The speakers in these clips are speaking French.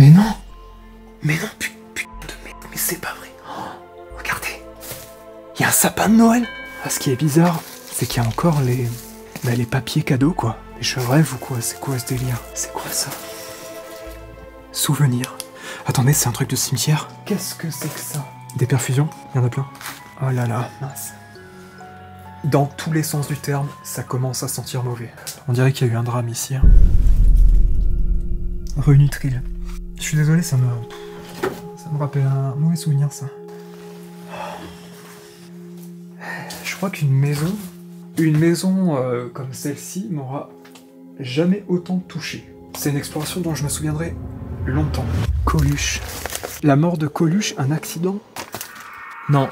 Mais non Mais non, putain de merde, mais c'est pas vrai. Oh, regardez. Il y a un sapin de Noël. Ah, ce qui est bizarre, c'est qu'il y a encore les, bah, les papiers cadeaux, quoi. Mais je rêve ou quoi C'est quoi ce délire? C'est quoi ça? Souvenir. Attendez, c'est un truc de cimetière Qu'est-ce que c'est que ça? Des perfusions? Il y en a plein. Oh là là, mince. Dans tous les sens du terme, ça commence à sentir mauvais. On dirait qu'il y a eu un drame ici. hein. Rue Nutril. Je suis désolé, ça me. Ça me rappelle un mauvais souvenir, ça. Je crois qu'une maison. Une maison euh, comme celle-ci m'aura jamais autant touché. C'est une exploration dont je me souviendrai longtemps. Coluche. La mort de Coluche, un accident? Non.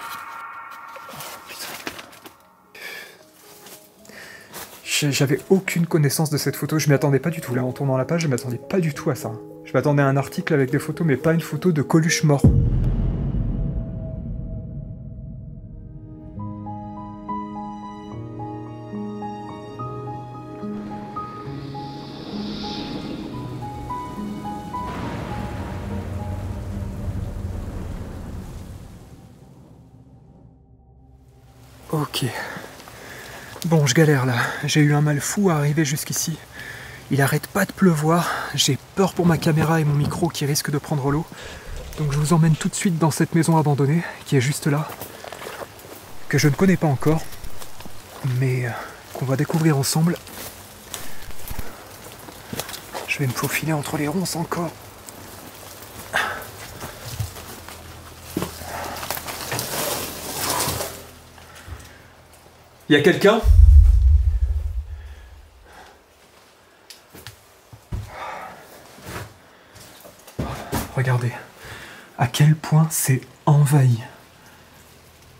J'avais aucune connaissance de cette photo, je m'y attendais pas du tout. Là, en tournant la page, je m'attendais pas du tout à ça. Je m'attendais à un article avec des photos, mais pas une photo de Coluche mort. Ok. Bon, je galère là. J'ai eu un mal fou à arriver jusqu'ici. Il arrête pas de pleuvoir. J'ai peur pour ma caméra et mon micro qui risquent de prendre l'eau. Donc je vous emmène tout de suite dans cette maison abandonnée qui est juste là. Que je ne connais pas encore. Mais euh, qu'on va découvrir ensemble. Je vais me faufiler entre les ronces encore. Y a quelqu'un Regardez à quel point c'est envahi.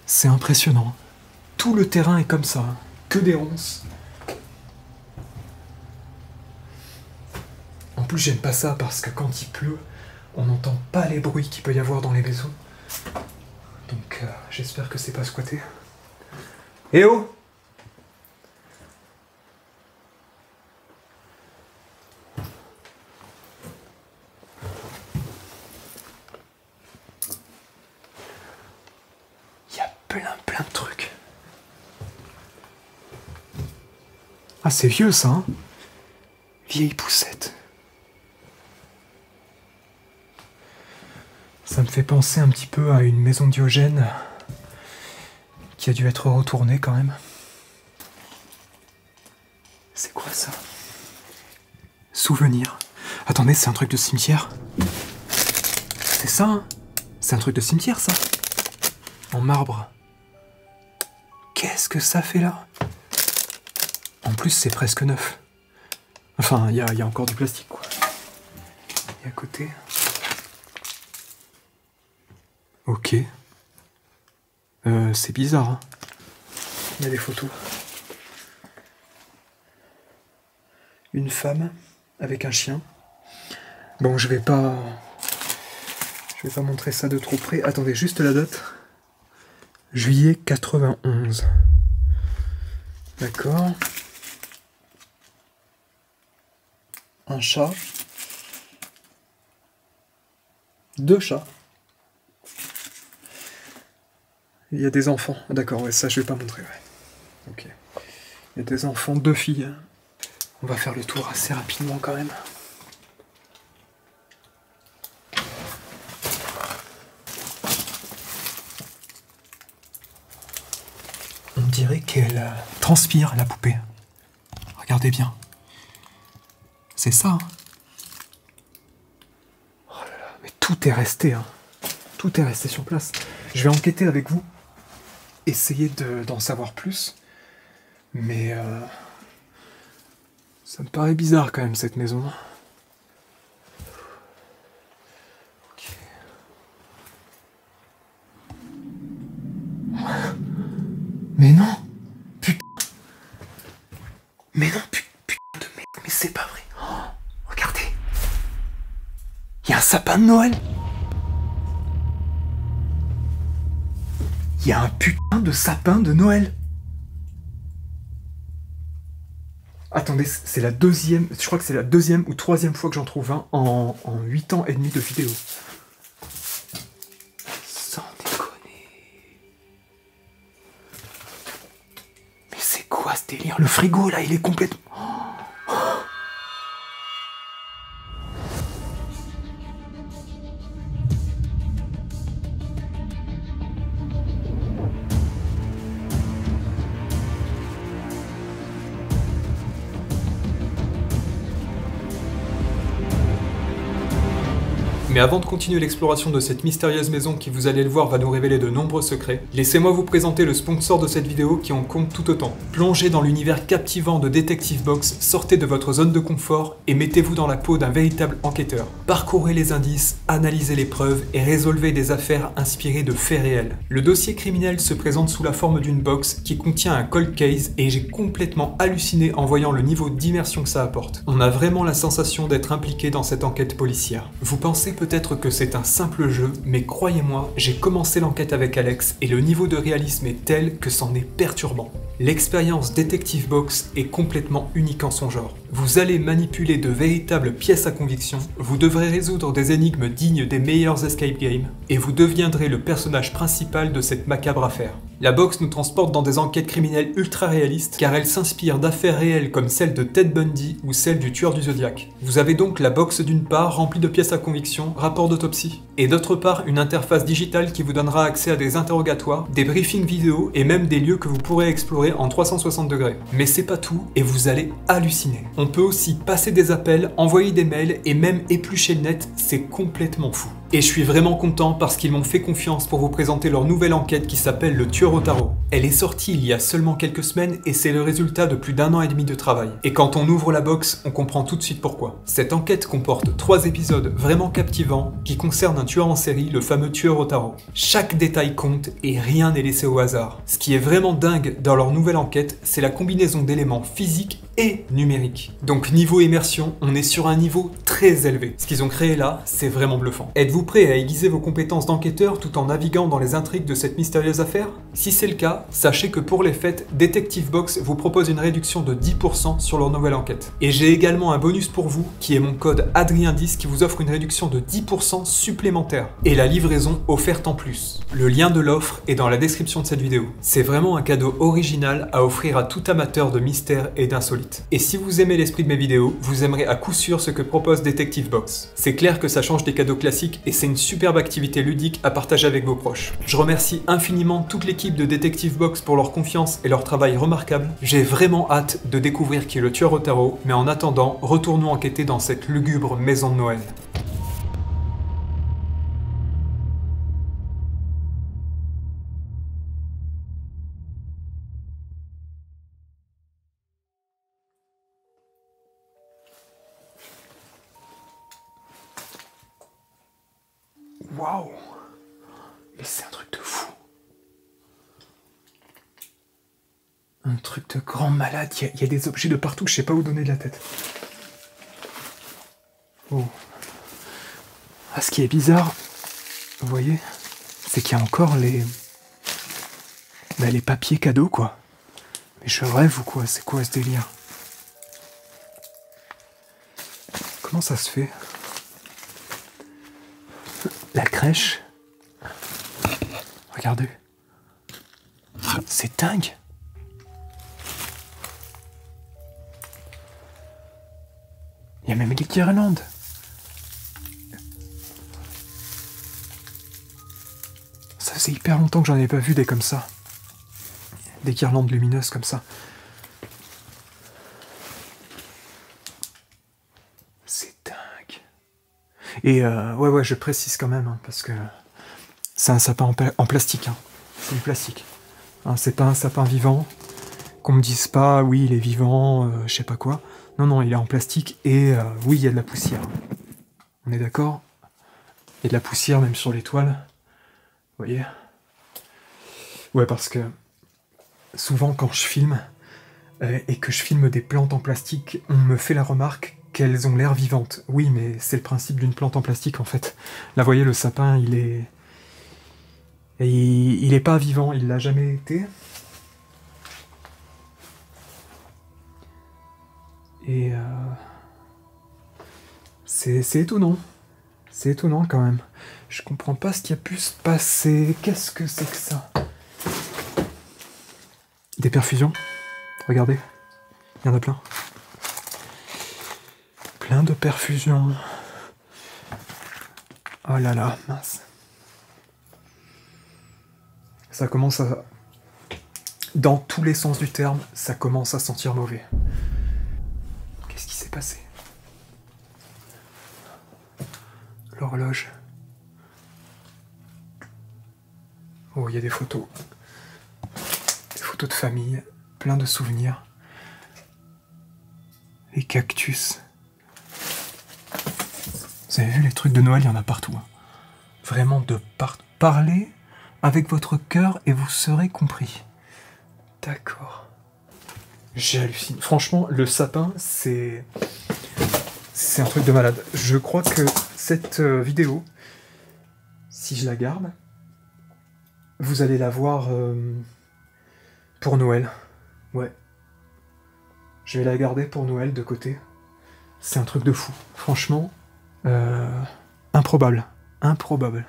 C'est impressionnant. Tout le terrain est comme ça, que des ronces. En plus, j'aime pas ça parce que quand il pleut, on n'entend pas les bruits qu'il peut y avoir dans les maisons. Donc, euh, j'espère que c'est pas squatté. Eh oh Il y a plein plein de trucs. Ah c'est vieux ça, hein Vieille poussette. Ça me fait penser un petit peu à une maison Diogène qui a dû être retournée quand même. C'est quoi ça? Souvenir. Attendez, c'est un truc de cimetière? C'est ça, hein? C'est un truc de cimetière ça? En marbre. Qu'est-ce que ça fait là? En plus, c'est presque neuf. Enfin, il y a, encore du plastique quoi. Et à côté. Ok. Euh, c'est bizarre. hein. Il y a des photos. Une femme avec un chien. Bon, je vais pas. Je vais pas montrer ça de trop près. Attendez, juste la date. Juillet 91. D'accord. Un chat. Deux chats. Il y a des enfants. D'accord, ouais, ça je vais pas montrer, ouais. Ok. Il y a des enfants, deux filles. On va faire le tour assez rapidement quand même. On dirait qu'elle euh, transpire, la poupée. Regardez bien. C'est ça. hein. Oh là là, mais tout est resté. hein. Tout est resté sur place. Je vais enquêter avec vous. Essayer de- d'en savoir plus. Mais... euh, ça me paraît bizarre quand même cette maison. Ok. Mais non Putain Mais non, pu- putain de merde, mais c'est pas vrai. Oh, regardez Il y a un sapin de Noël Il y a un putain de sapin de Noël Attendez, c'est la deuxième, je crois que c'est la deuxième ou troisième fois que j'en trouve un en, en 8 ans et demi de vidéo. Sans déconner. Mais c'est quoi ce délire? Le frigo là, il est complètement... Mais avant de continuer l'exploration de cette mystérieuse maison qui, vous allez le voir, va nous révéler de nombreux secrets, laissez-moi vous présenter le sponsor de cette vidéo qui en compte tout autant. Plongez dans l'univers captivant de Detective Box, sortez de votre zone de confort et mettez-vous dans la peau d'un véritable enquêteur. Parcourez les indices, analysez les preuves et résolvez des affaires inspirées de faits réels. Le dossier criminel se présente sous la forme d'une box qui contient un cold case et j'ai complètement halluciné en voyant le niveau d'immersion que ça apporte. On a vraiment la sensation d'être impliqué dans cette enquête policière. Vous pensez peut peut-être que c'est un simple jeu, mais croyez-moi, j'ai commencé l'enquête avec Alex et le niveau de réalisme est tel que c'en est perturbant. L'expérience Detective Box est complètement unique en son genre. Vous allez manipuler de véritables pièces à conviction, vous devrez résoudre des énigmes dignes des meilleurs escape games, et vous deviendrez le personnage principal de cette macabre affaire. La box nous transporte dans des enquêtes criminelles ultra réalistes car elle s'inspire d'affaires réelles comme celle de Ted Bundy ou celle du tueur du Zodiac. Vous avez donc la box d'une part remplie de pièces à conviction, rapports d'autopsie, et d'autre part une interface digitale qui vous donnera accès à des interrogatoires, des briefings vidéo et même des lieux que vous pourrez explorer en 360 degrés. Mais c'est pas tout et vous allez halluciner. On peut aussi passer des appels, envoyer des mails et même éplucher le net, c'est complètement fou. Et je suis vraiment content parce qu'ils m'ont fait confiance pour vous présenter leur nouvelle enquête qui s'appelle Le Tueur au Tarot. Elle est sortie il y a seulement quelques semaines et c'est le résultat de plus d'un an et demi de travail. Et quand on ouvre la box, on comprend tout de suite pourquoi. Cette enquête comporte trois épisodes vraiment captivants qui concernent un tueur en série, le fameux tueur au tarot. Chaque détail compte et rien n'est laissé au hasard. Ce qui est vraiment dingue dans leur nouvelle enquête, c'est la combinaison d'éléments physiques et numériques. Donc niveau immersion, on est sur un niveau très élevé. Ce qu'ils ont créé là, c'est vraiment bluffant. Êtes-vous prêt à aiguiser vos compétences d'enquêteur tout en naviguant dans les intrigues de cette mystérieuse affaire? Si c'est le cas, sachez que pour les fêtes, Detective Box vous propose une réduction de 10% sur leur nouvelle enquête. Et j'ai également un bonus pour vous, qui est mon code Adrien10 qui vous offre une réduction de 10% supplémentaire. Et la livraison offerte en plus. Le lien de l'offre est dans la description de cette vidéo. C'est vraiment un cadeau original à offrir à tout amateur de mystère et d'insolite. Et si vous aimez l'esprit de mes vidéos, vous aimerez à coup sûr ce que propose Detective Box. C'est clair que ça change des cadeaux classiques et c'est une superbe activité ludique à partager avec vos proches. Je remercie infiniment toute l'équipe de Detective Box pour leur confiance et leur travail remarquable. J'ai vraiment hâte de découvrir qui est le tueur au tarot, mais en attendant, retournons enquêter dans cette lugubre maison de Noël. Waouh Mais c'est un truc de fou. Un truc de grand malade. Il y, a des objets de partout, je sais pas où donner de la tête. Oh. Ah, ce qui est bizarre, vous voyez, c'est qu'il y a encore les. Bah, les papiers cadeaux, quoi. Mais je rêve ou quoi? C'est quoi ce délire? Comment ça se fait? Regardez. C'est dingue. Il y a même des guirlandes. Ça faisait hyper longtemps que j'en avais pas vu des comme ça. Des guirlandes lumineuses comme ça. Et euh, ouais, ouais, je précise quand même, hein, parce que c'est un sapin en, plastique. Hein. C'est du plastique. Hein, c'est pas un sapin vivant. Qu'on me dise pas, oui, il est vivant, euh, je sais pas quoi. Non, non, il est en plastique et euh, oui, il y a de la poussière. On est d'accord? Il y a de la poussière même sur les toiles. Vous voyez? Ouais, parce que souvent quand je filme et que je filme des plantes en plastique, on me fait la remarque qu'elles ont l'air vivantes. Oui, mais c'est le principe d'une plante en plastique en fait. Là, voyez, le sapin, il est. il, il est pas vivant, il l'a jamais été. Et euh, c'est étonnant. C'est étonnant quand même. Je comprends pas ce qui a pu se passer. Qu'est-ce que c'est que ça? Des perfusions? Regardez. Il y en a plein. Plein de perfusions. Oh là là, mince. Ça commence à... Dans tous les sens du terme, ça commence à sentir mauvais. Qu'est-ce qui s'est passé? L'horloge. Oh, il y a des photos. Des photos de famille, plein de souvenirs. Les cactus. Vous avez vu les trucs de Noël, il y en a partout. Hein. Vraiment de partout. Parlez avec votre cœur et vous serez compris. D'accord. J'hallucine. Franchement, le sapin, c'est. C'est un truc de malade. Je crois que cette euh, vidéo, si je la garde, vous allez la voir euh, pour Noël. Ouais. Je vais la garder pour Noël de côté. C'est un truc de fou. Franchement, euh, improbable. Improbable.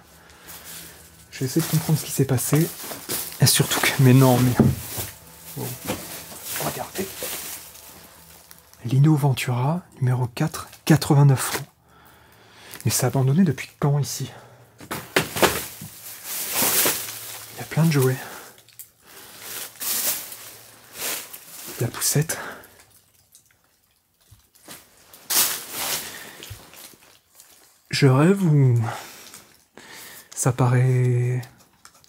Je vais essayer de comprendre ce qui s'est passé. Et surtout que. Mais non, mais. Regardez. Lino Ventura, numéro 4, 89 francs. Mais c'est abandonné depuis quand ici? Il y a plein de jouets. La poussette. Je rêve ou ça paraît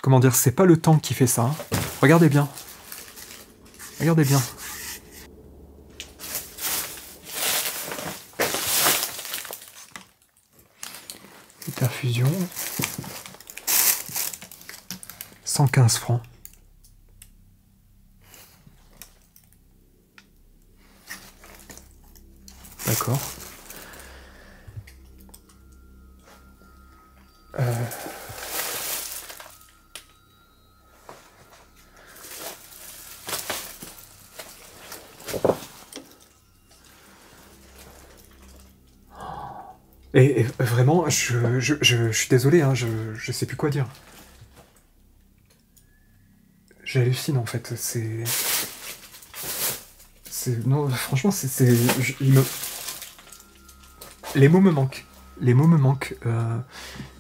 comment dire, c'est pas le temps qui fait ça. Hein. Regardez bien. Regardez bien. Perfusion. 115 francs. D'accord. Et, vraiment, je, je, suis désolé, hein, je, je sais plus quoi dire. J'hallucine en fait, c'est. C'est. Non, franchement, c'est. Me... Les mots me manquent. Les mots me manquent. Euh,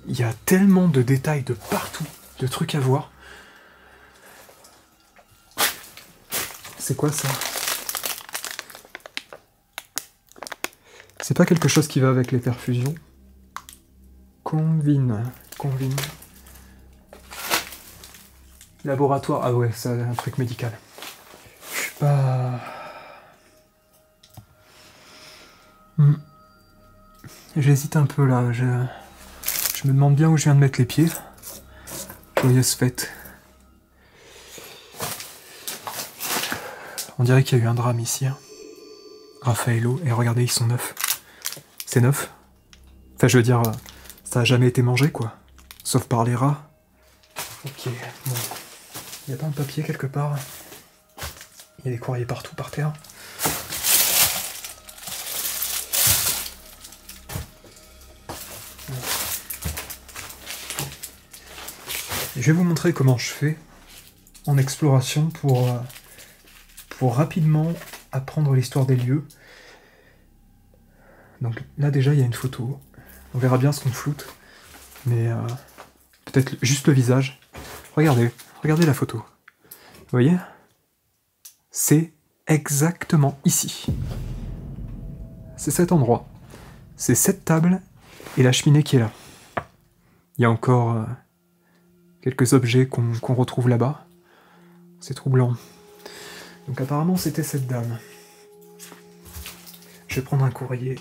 il y a tellement de détails de partout, de trucs à voir. C'est quoi ça? C'est pas quelque chose qui va avec les perfusions. Convine. Convine. Laboratoire. Ah ouais, c'est un truc médical. Je suis pas. Hmm. J'hésite un peu là. Je... me demande bien où je viens de mettre les pieds. Joyeuse fête. On dirait qu'il y a eu un drame ici. Hein. Raffaello, et regardez, ils sont neufs. C'est neuf. Enfin, je veux dire, ça a jamais été mangé, quoi. Sauf par les rats. Ok, bon. Y a pas un papier quelque part? Il y a des courriers partout par terre. Je vais vous montrer comment je fais en exploration pour, euh, pour rapidement apprendre l'histoire des lieux donc là déjà il y a une photo. On verra bien ce qu'on floute. Mais euh, peut-être juste le visage. Regardez, regardez la photo. Vous voyez? C'est exactement ici. C'est cet endroit. C'est cette table et la cheminée qui est là. Il y a encore euh, quelques objets qu'on retrouve là-bas. C'est troublant. Donc apparemment c'était cette dame. Je vais prendre un courrier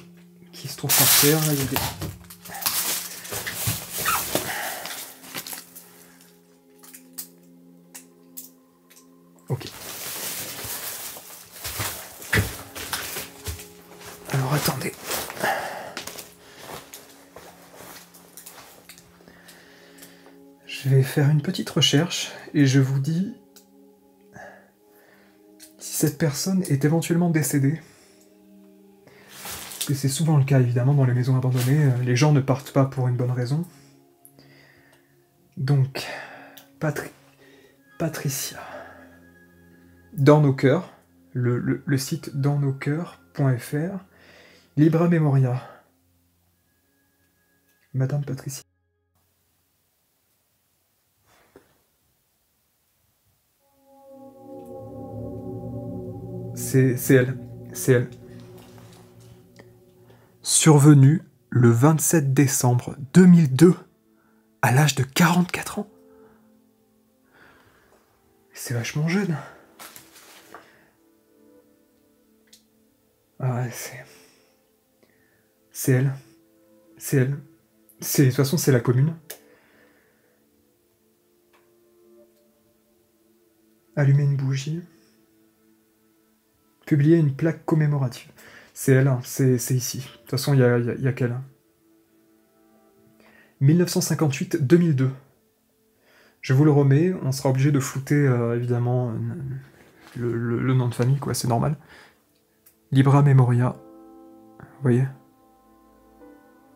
qui se trouve par terre. il a des... Ok. Alors attendez. Je vais faire une petite recherche et je vous dis si cette personne est éventuellement décédée. C'est souvent le cas évidemment dans les maisons abandonnées. Euh, les gens ne partent pas pour une bonne raison. Donc, Patricia. Dans nos cœurs, le, site dans nos cœurs.fr, Libra Memoria. Madame Patricia. C'est elle. C'est elle. Survenue le 27 décembre 2002, à l'âge de 44 ans. C'est vachement jeune. Ah ouais, c'est. C'est elle. C'est elle. De toute façon, c'est la commune. Allumer une bougie. Publier une plaque commémorative. C'est elle, hein. c'est, ici. De toute façon, il y a, y a qu'elle. 1958-2002. Je vous le remets, on sera obligé de flouter euh, évidemment le, nom de famille, quoi, c'est normal. Libra Memoria, vous voyez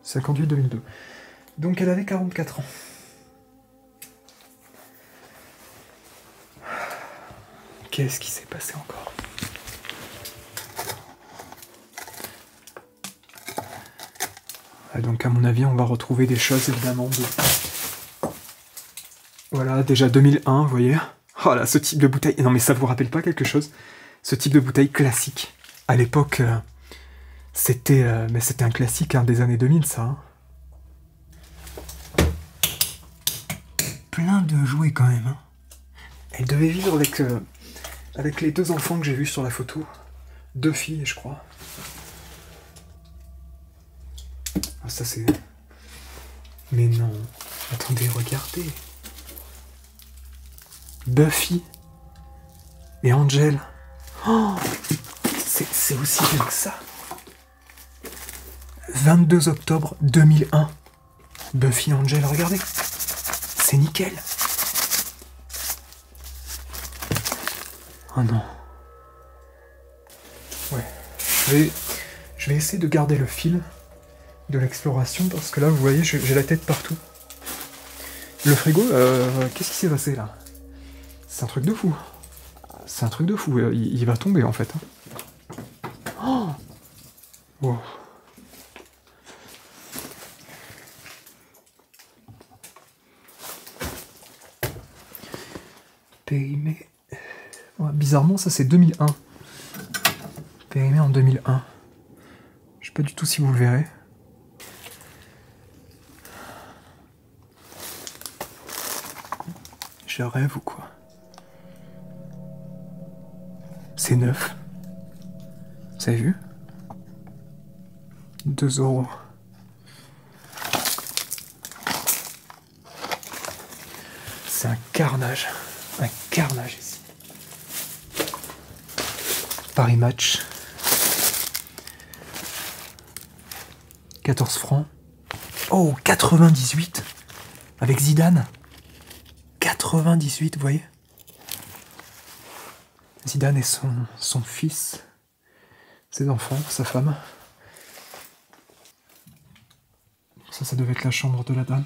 58-2002. Donc elle avait 44 ans. Qu'est-ce qui s'est passé encore? Donc à mon avis, on va retrouver des choses évidemment de... Voilà, déjà 2001, vous voyez Oh là, ce type de bouteille... Non mais ça vous rappelle pas quelque chose? Ce type de bouteille classique. À l'époque, euh, c'était... Euh, mais c'était un classique hein, des années 2000, ça. Hein. plein de jouets quand même. Hein. Elle devait vivre euh, avec les deux enfants que j'ai vus sur la photo. Deux filles, je crois. Ah, ça c'est... Mais non. Attendez, regardez. Buffy et Angel. Oh c'est aussi bien que ça. 22 octobre 2001. Buffy et Angel, regardez c'est nickel. Oh non. Ouais. Je vais, je vais essayer de garder le fil de l'exploration parce que là, vous voyez, j'ai la tête partout. Le frigo, euh, qu'est-ce qui s'est passé là? C'est un truc de fou. C'est un truc de fou. Il, va tomber en fait. Hein. Oh. Périmé. bizarrement, ça c'est 2001. Périmé en 2001. Je sais pas du tout si vous le verrez. Je rêve ou quoi C'est neuf. Vous avez vu 2 euros. C'est un carnage. Un carnage ici. Paris Match. 14 francs. Oh, 98 Avec Zidane. 98, vous voyez Zidane et son, son fils, ses enfants, sa femme. Ça, ça devait être la chambre de la dame.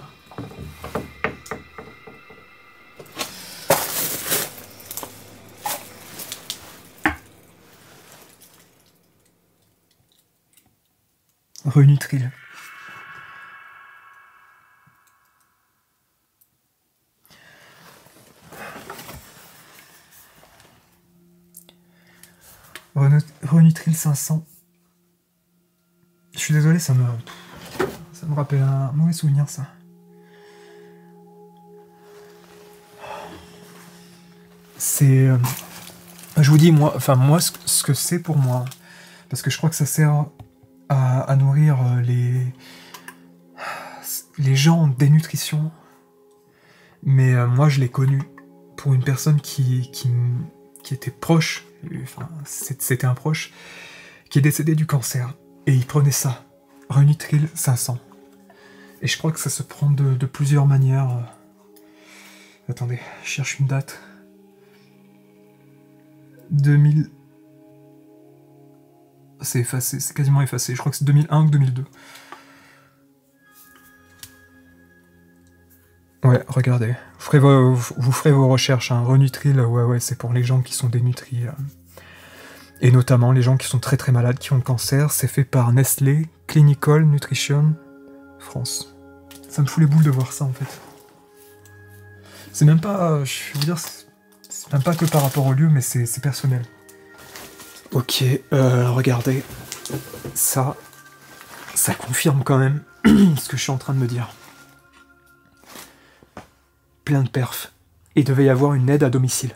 Renutril. Renutril 500. Je suis désolé, ça me, rappelle un mauvais souvenir, ça. C'est, euh, je vous dis moi, enfin moi, ce que c'est pour moi, parce que je crois que ça sert à, nourrir euh, les, les gens en dénutrition. Mais euh, moi, je l'ai connu pour une personne qui, était proche, c'était un proche, qui est décédé du cancer. Et il prenait ça, Renutril 500. Et je crois que ça se prend de, de plusieurs manières. Attendez, je cherche une date. 2000. c'est effacé, c'est quasiment effacé. Je crois que c'est 2001 ou 2002. Ouais, regardez. Vous ferez vos, recherches. Hein. Renutril, ouais, ouais, c'est pour les gens qui sont dénutris. euh. Et notamment les gens qui sont très très malades, qui ont le cancer. C'est fait par Nestlé, Clinical Nutrition France. Ça me fout les boules de voir ça en fait. C'est même pas. euh, Je veux dire, c'est même pas que par rapport au lieu, mais c'est c'est personnel. Ok, euh, regardez. Ça. Ça confirme quand même ce que je suis en train de me dire. Plein de perfs. Et il devait y avoir une aide à domicile.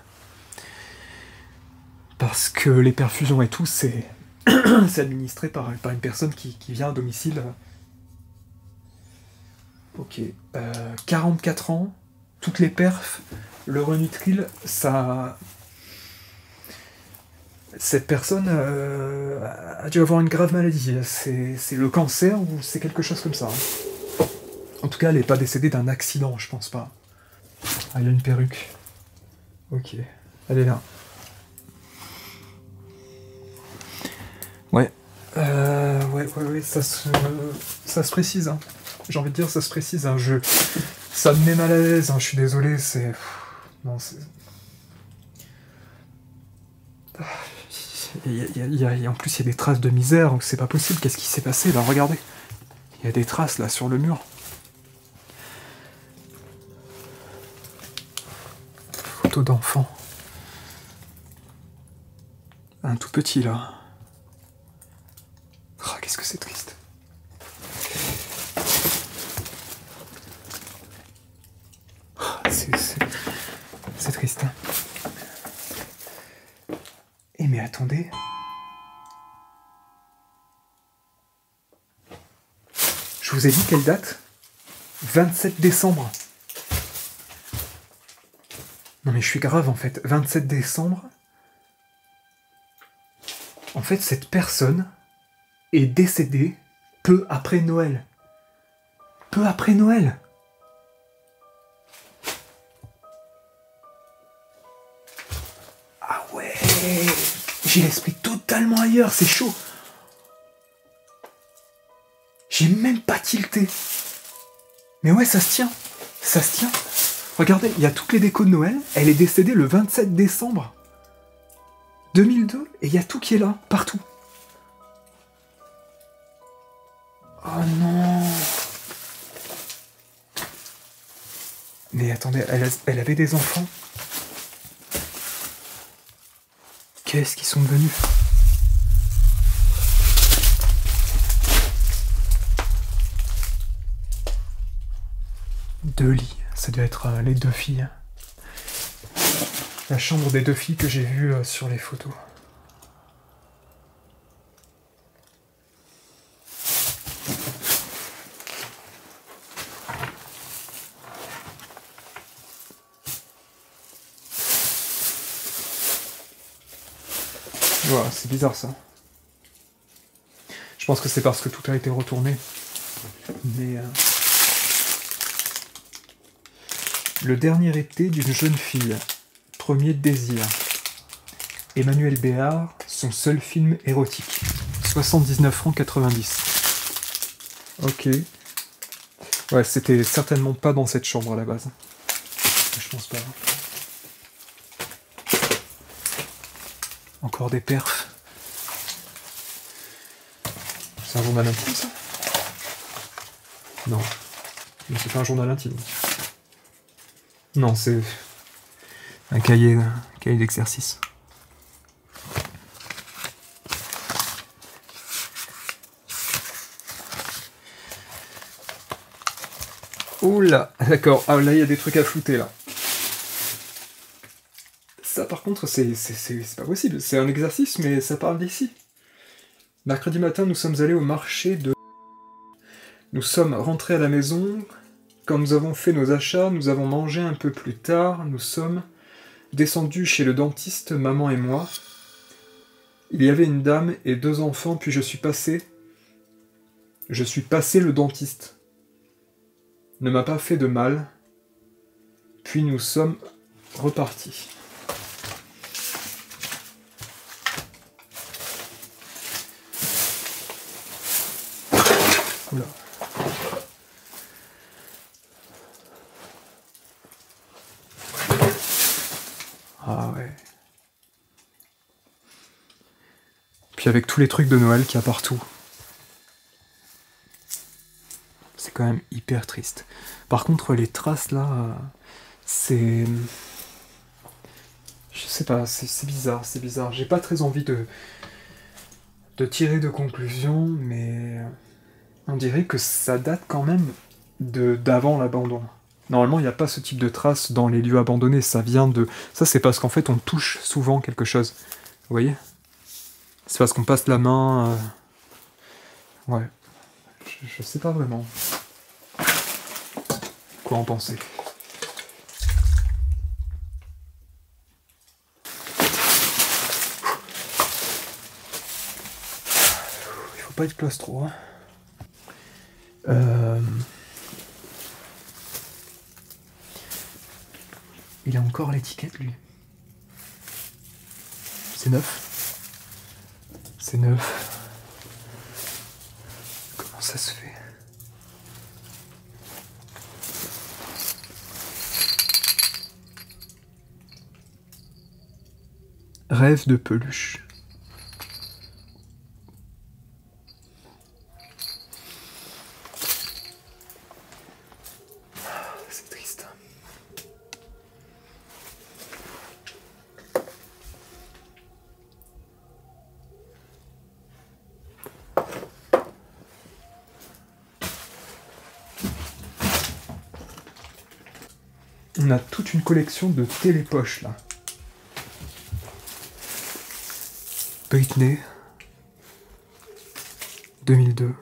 Parce que les perfusions et tout, c'est. administré par, par une personne qui, qui vient à domicile. Ok. Euh, 44 ans, toutes les perfs, le Renutril, ça. Cette personne euh, a dû avoir une grave maladie. C'est c'est le cancer ou c'est quelque chose comme ça. hein. En tout cas, elle n'est pas décédée d'un accident, je pense pas. Ah, il y a une perruque. Ok. Elle est là. Ouais. Euh, ouais, ouais, ouais, ça se, ça se précise. hein. J'ai envie de dire, ça se précise. hein. Je, ça me met mal à l'aise. hein. Je suis désolé. C'est, non, c'est. Ah, il y a- il y a- il y a- il y a- en plus, il y a des traces de misère. donc C'est pas possible. Qu'est-ce qui s'est passé? Là Regardez. Il y a des traces là sur le mur. D'enfant. Un tout petit là. Ah, qu'est-ce que c'est triste. Ah, C'est triste. hein. Eh mais attendez. Je vous ai dit quelle date? 27 décembre. Non mais je suis grave en fait. 27 décembre. En fait, cette personne est décédée peu après Noël. Peu après Noël. Ah ouais. J'ai l'esprit totalement ailleurs, c'est chaud. J'ai même pas tilté. Mais ouais, ça se tient. Ça se tient. Regardez, il y a toutes les décos de Noël. Elle est décédée le 27 décembre 2002 et il y a tout qui est là, partout. Oh non. Mais attendez, elle, elle avait des enfants. Qu'est-ce qu'ils sont devenus? Deux lits, ça doit être euh, les deux filles. La chambre des deux filles que j'ai vues euh, sur les photos. Voilà, c'est bizarre ça. Je pense que c'est parce que tout a été retourné. Mais. euh, Le dernier été d'une jeune fille. Premier désir. Emmanuel Béard, son seul film érotique. 79 francs 90. Ok. Ouais, c'était certainement pas dans cette chambre à la base. Je pense pas. Encore des perfs. C'est un journal intime ça? Non. Mais c'est pas un journal intime. Non, c'est un cahier, cahier d'exercice. Oula, d'accord. Ah là, il y a des trucs à flouter là. Ça, par contre, c'est pas possible. C'est un exercice, mais ça parle d'ici. Mercredi matin, nous sommes allés au marché de. Nous sommes rentrés à la maison. Quand nous avons fait nos achats, nous avons mangé un peu plus tard, nous sommes descendus chez le dentiste, maman et moi. Il y avait une dame et deux enfants, puis je suis passé. Je suis passé le dentiste. Ne m'a pas fait de mal. Puis nous sommes repartis. Avec tous les trucs de Noël qu'il y a partout. C'est quand même hyper triste. Par contre, les traces là, c'est. Je sais pas, c'est bizarre, c'est bizarre. J'ai pas très envie de. de tirer de conclusion, mais. On dirait que ça date quand même d'avant l'abandon. Normalement, il n'y a pas ce type de traces dans les lieux abandonnés. Ça vient de. Ça, c'est parce qu'en fait, on touche souvent quelque chose. Vous voyez? C'est parce qu'on passe la main. Euh, ouais. Je, je sais pas vraiment. Quoi en penser? Il faut pas être claustro. Hein. Euh... Il a encore l'étiquette, lui. C'est neuf. C'est neuf. Comment ça se fait? Rêve de peluche. On a toute une collection de télépoches là. Britney 2002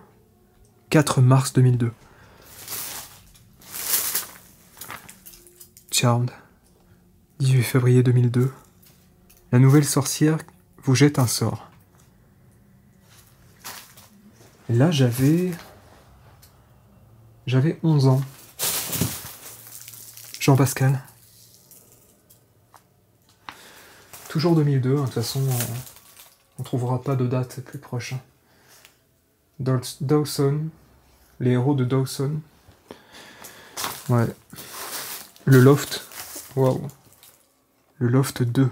4 mars 2002 Charmed 18 février 2002 La nouvelle sorcière vous jette un sort. Là j'avais j'avais 11 ans. Jean-Pascal. Toujours 2002, hein, de toute façon, on, on trouvera pas de date plus proche. Hein. Dawson, les héros de Dawson. Ouais. Le Loft. Waouh. Le Loft 2.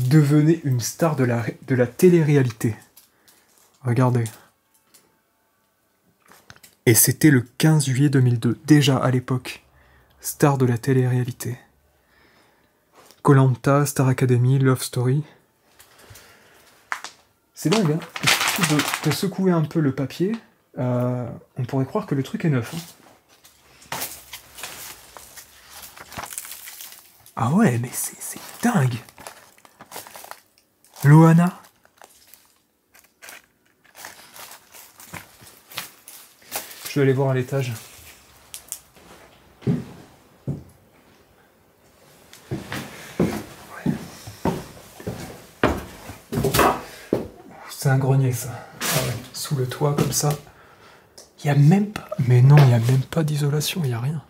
devenez une star de la télé-réalité. Regardez. Et c'était le 15 juillet 2002, déjà à l'époque. Star de la télé-réalité. Colanta, Star Academy, Love Story. C'est dingue, hein de, secouer un peu le papier, euh, on pourrait croire que le truc est neuf. Hein. ah ouais, mais c'est dingue Loana Vais aller voir à l'étage. C'est un grenier ça. Ah Sous le toit comme ça. Il n'y a même pas. Mais non, il n'y a même pas d'isolation, il n'y a rien.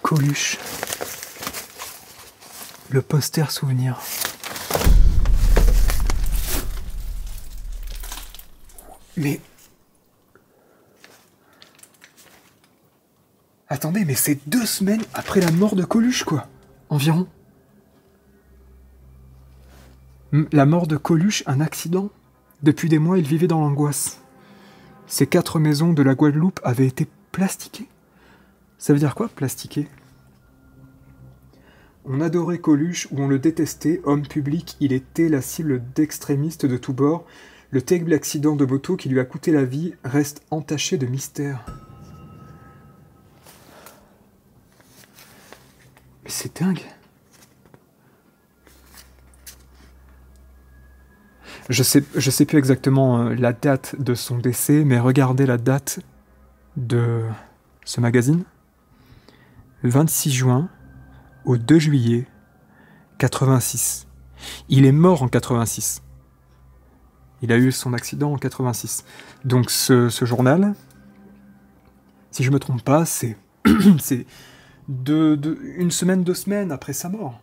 Coluche. Le poster souvenir. Mais... Attendez, mais c'est deux semaines après la mort de Coluche, quoi. Environ. La mort de Coluche, un accident. Depuis des mois, il vivait dans l'angoisse. Ces quatre maisons de la Guadeloupe avaient été plastiquées. Ça veut dire quoi, plastiquer On adorait Coluche ou on le détestait, homme public, il était la cible d'extrémistes de tous bords. Le terrible accident de moto qui lui a coûté la vie reste entaché de mystère. Mais c'est dingue. Je sais, je sais plus exactement euh, la date de son décès, mais regardez la date de ce magazine. 26 juin au 2 juillet 86. Il est mort en 86. Il a eu son accident en 86. Donc ce, journal, si je me trompe pas, c'est c'est de, une semaine, deux semaines après sa mort.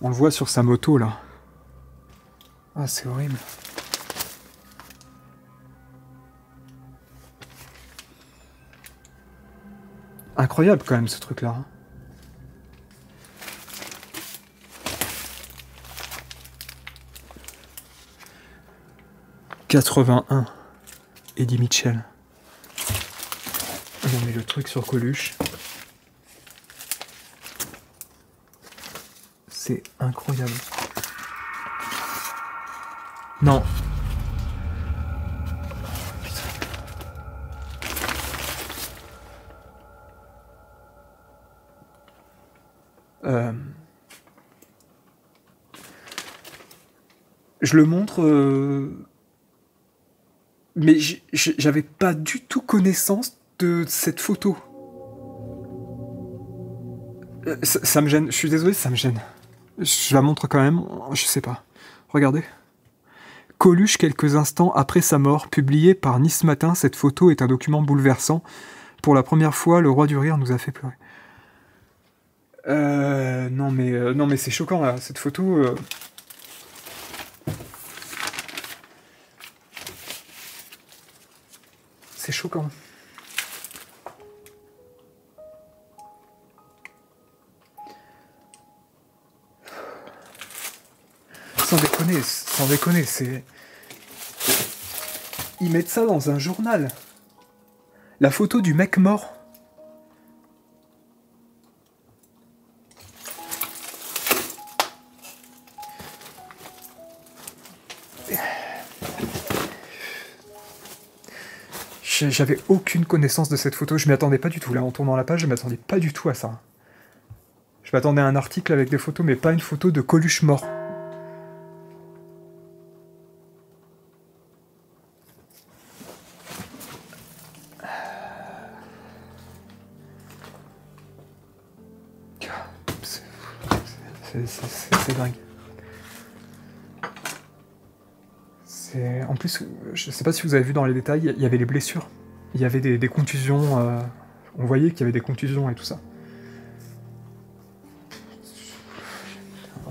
On le voit sur sa moto là. Ah, c'est horrible. Incroyable quand même ce truc-là. Hein. « 81 Eddie Mitchell. On met le truc sur Coluche. C'est incroyable. Non. Euh... Je le montre, euh... mais j'avais pas du tout connaissance de cette photo. Euh, ça, me gêne, je suis désolé, ça me gêne. Je la montre quand même, je sais pas. Regardez. Coluche quelques instants après sa mort, publié par Nice Matin, cette photo est un document bouleversant. Pour la première fois, le roi du rire nous a fait pleurer. Euh, non mais euh, non mais c'est choquant là, cette photo. Euh... choquant. Sans déconner, sans déconner, c'est. Ils mettent ça dans un journal. La photo du mec mort. J'avais aucune connaissance de cette photo, je m'y attendais pas du tout. Là, en tournant la page, je m'attendais pas du tout à ça. Je m'attendais à un article avec des photos, mais pas une photo de Coluche mort. Sais pas si vous avez vu dans les détails, il y avait les blessures. Il y avait des, contusions. Euh, on voyait qu'il y avait des contusions et tout ça. Euh,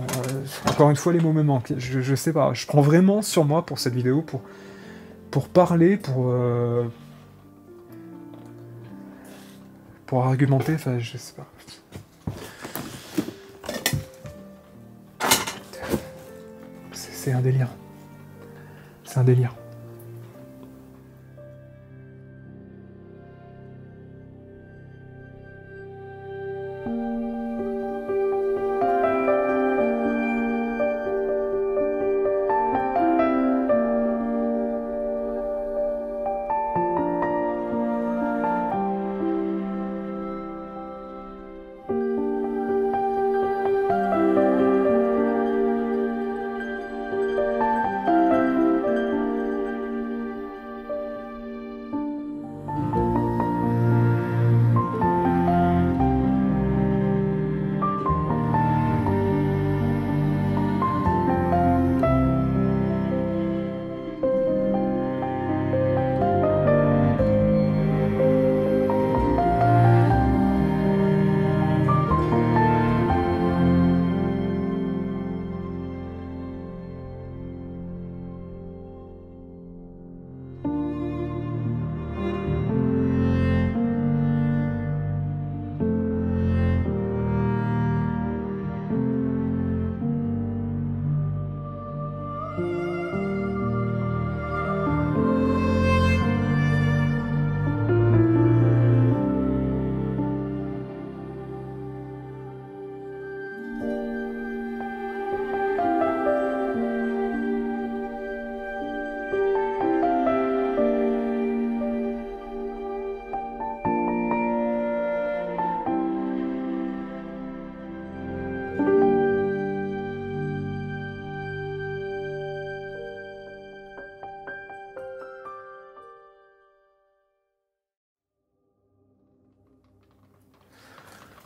encore une fois, les mots me manquent. Je, sais pas. Je prends vraiment sur moi pour cette vidéo, pour, pour parler, pour. Euh, pour argumenter. Enfin, je sais pas. C'est un délire. C'est un délire.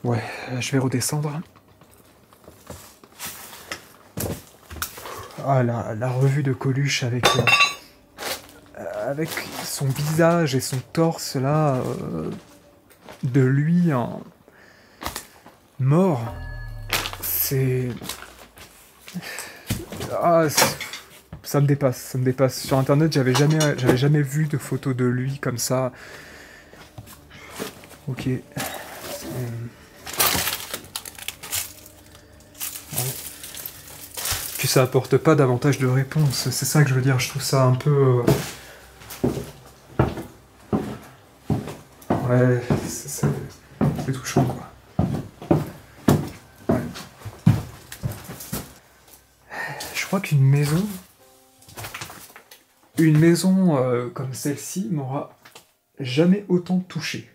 Ouais, je vais redescendre. Ah, la, revue de Coluche avec, euh, avec son visage et son torse là, euh, de lui en mort. C'est. Ah, ça me dépasse, ça me dépasse. Sur internet, j'avais jamais, j'avais jamais vu de photos de lui comme ça. Ok. Puis ça apporte pas davantage de réponses. C'est ça que je veux dire. Je trouve ça un peu. Euh, ouais, c'est touchant quoi. Je crois qu'une maison une maison euh, comme celle-ci m'aura jamais autant touché.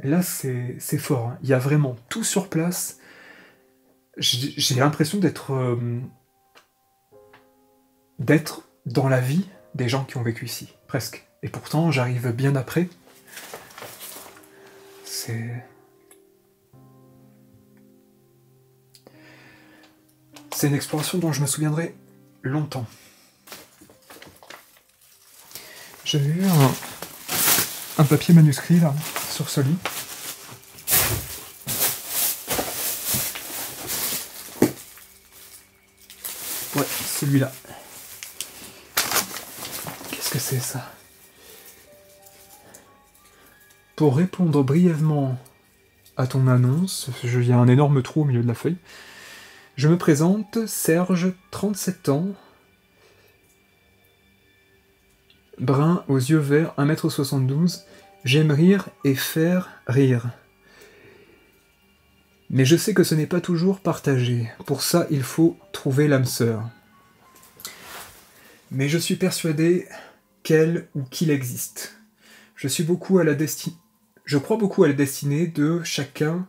Là, c'est fort. Hein. Il y a vraiment tout sur place. J'ai l'impression d'être euh, d'être dans la vie des gens qui ont vécu ici, presque. Et pourtant, j'arrive bien après. C'est c'est une exploration dont je me souviendrai longtemps. J'avais vu un, papier manuscrit là, sur ce lit. Ouais, celui-là. Pour répondre brièvement à ton annonce, il y a un énorme trou au milieu de la feuille. Je me présente, Serge, 37 ans, brun aux yeux verts, 1m72, j'aime rire et faire rire. Mais je sais que ce n'est pas toujours partagé. Pour ça, il faut trouver l'âme sœur. Mais je suis persuadé qu'elle ou qu'il existe. Je suis beaucoup à la destinée. Je crois beaucoup à la destinée de chacun.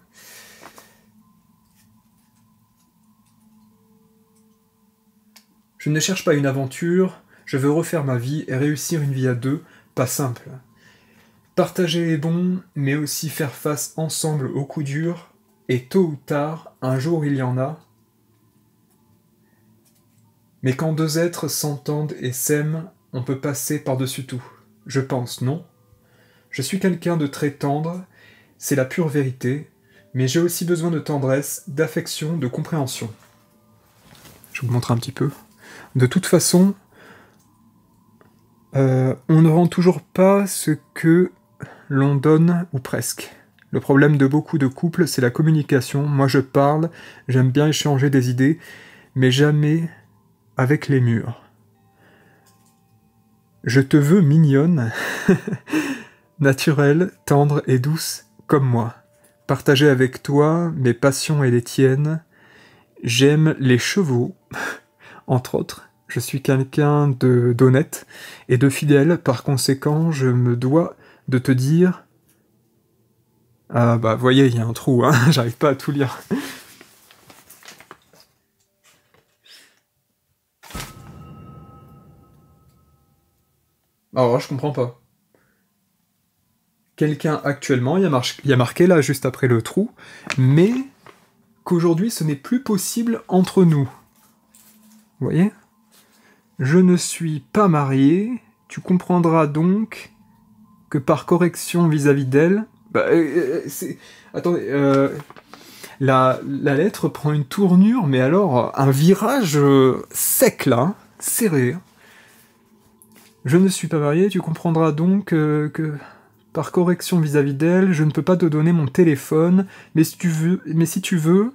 Je ne cherche pas une aventure, je veux refaire ma vie et réussir une vie à deux, pas simple. Partager est bon, mais aussi faire face ensemble aux coups durs, et tôt ou tard, un jour il y en a. Mais quand deux êtres s'entendent et s'aiment, on peut passer par-dessus tout. Je pense, non Je suis quelqu'un de très tendre, c'est la pure vérité, mais j'ai aussi besoin de tendresse, d'affection, de compréhension. Je vous montre un petit peu. De toute façon, euh, on ne rend toujours pas ce que l'on donne, ou presque. Le problème de beaucoup de couples, c'est la communication. Moi, je parle, j'aime bien échanger des idées, mais jamais avec les murs. Je te veux mignonne, naturelle, tendre et douce, comme moi. Partager avec toi mes passions et les tiennes. J'aime les chevaux, entre autres, je suis quelqu'un d'honnête et de fidèle, par conséquent, je me dois de te dire. Ah bah, voyez, il y a un trou, hein, j'arrive pas à tout lire. Alors, je comprends pas. Quelqu'un actuellement, il y, a marqué là juste après le trou, mais qu'aujourd'hui ce n'est plus possible entre nous. Vous voyez? Je ne suis pas marié, tu comprendras donc que par correction vis-à-vis d'elle, bah, euh, euh. Attendez, euh, la, lettre prend une tournure, mais alors un virage sec là, hein, serré. Je ne suis pas marié, tu comprendras donc que par correction vis-à-vis d'elle, je ne peux pas te donner mon téléphone, mais si tu veux, mais si tu veux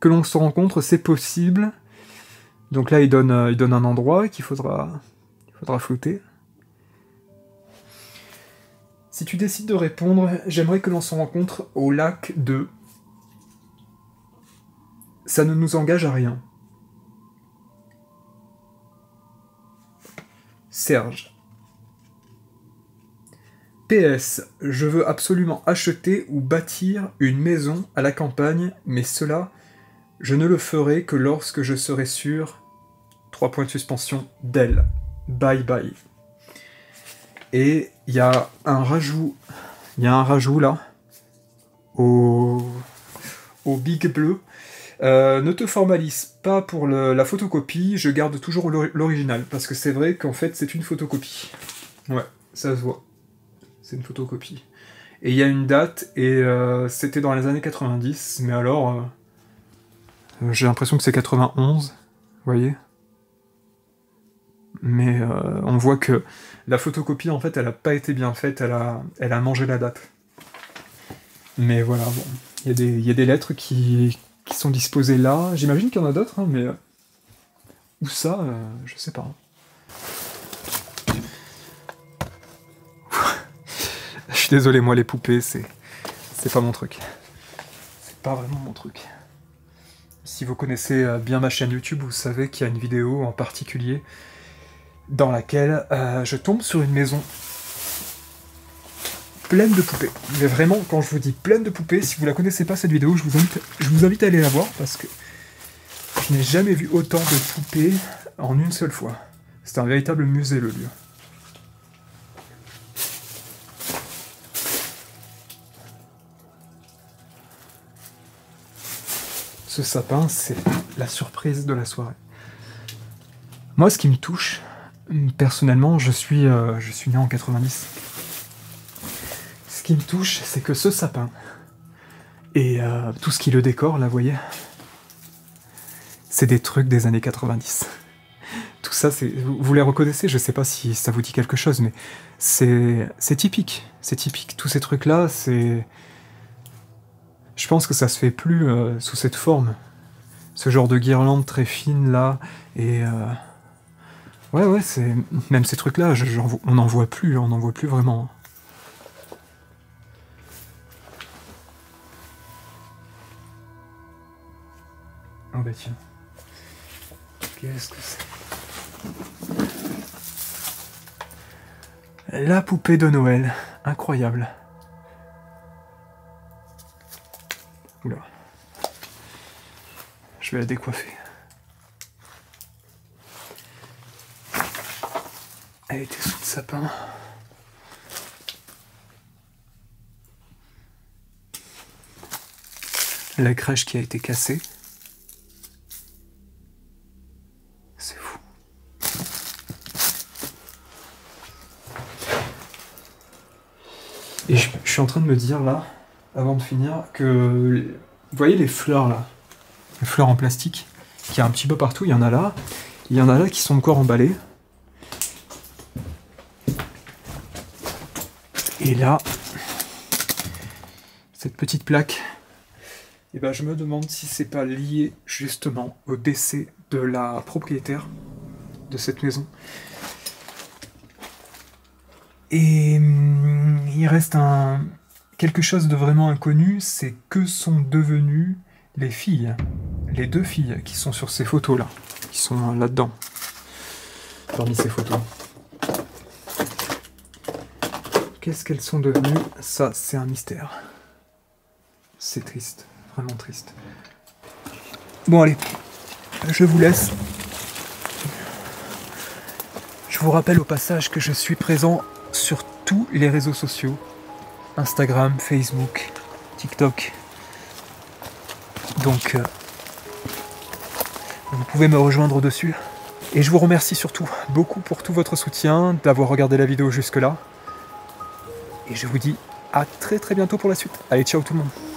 que l'on se rencontre, c'est possible. Donc là, il donne, euh, il donne un endroit qu'il faudra, il faudra flouter. Si tu décides de répondre, j'aimerais que l'on se rencontre au lac de... Ça ne nous engage à rien. Serge. PS, je veux absolument acheter ou bâtir une maison à la campagne, mais cela, je ne le ferai que lorsque je serai sûr trois points de suspension d'elle. Bye bye. Et il y a un rajout, il y a un rajout là, au, au big bleu. Euh, ne te formalise pas pour la photocopie, je garde toujours l'original, parce que c'est vrai qu'en fait c'est une photocopie. Ouais, ça se voit. C'est une photocopie. Et il y a une date, et euh, c'était dans les années 90, mais alors... Euh, j'ai l'impression que c'est 91, vous voyez mais on voit que la photocopie, en fait, elle a pas été bien faite, elle a, elle a mangé la date. Mais voilà, bon, il y, a des lettres qui, sont disposées là. J'imagine qu'il y en a d'autres, hein, mais où ça, je sais pas. je suis désolé, moi les poupées, c'est c'est pas mon truc. C'est pas vraiment mon truc. Si vous connaissez euh, bien ma chaîne YouTube, vous savez qu'il y a une vidéo en particulier dans laquelle euh, je tombe sur une maison pleine de poupées. Mais vraiment, quand je vous dis pleine de poupées, si vous la connaissez pas cette vidéo, je vous invite, je vous invite à aller la voir parce que je n'ai jamais vu autant de poupées en une seule fois. C'est un véritable musée le lieu. ce sapin, c'est la surprise de la soirée. Moi, ce qui me touche, personnellement, je suis, euh, je suis né en 90. Ce qui me touche, c'est que ce sapin et euh, tout ce qui le décore, là, vous voyez, c'est des trucs des années 90. Tout ça, vous les reconnaissez, je sais pas si ça vous dit quelque chose, mais c'est, c'est typique. C'est typique. Tous ces trucs-là, c'est, je pense que ça se fait plus euh, sous cette forme. Ce genre de guirlande très fine là, et... Euh, ouais, ouais, c'est... Même ces trucs-là, on n'en voit plus, on n'en voit plus vraiment. Qu'est-ce que c'est? La poupée de Noël. Incroyable. Oula. Je vais la décoiffer. Elle était sous le sapin. La crèche qui a été cassée. C'est fou. Et je, suis en train de me dire là, avant de finir, que vous voyez les fleurs là, les fleurs en plastique, qui y a un petit peu partout, il y en a là, il y en a là qui sont encore emballées. Et là, cette petite plaque, et eh ben je me demande si c'est pas lié justement au décès de la propriétaire de cette maison. Et hum, il reste un, quelque chose de vraiment inconnu, c'est que sont devenues les filles, les deux filles qui sont sur ces photos-là, qui sont là-dedans, parmi ces photos. Qu'est-ce qu'elles sont devenues? Ça, c'est un mystère. C'est triste, vraiment triste. Bon, allez, je vous laisse. Je vous rappelle au passage que je suis présent sur tous les réseaux sociaux Instagram, Facebook, TikTok. Donc, euh, vous pouvez me rejoindre dessus. Et je vous remercie surtout beaucoup pour tout votre soutien, d'avoir regardé la vidéo jusque-là. Et je vous dis à très très bientôt pour la suite. Allez, ciao tout le monde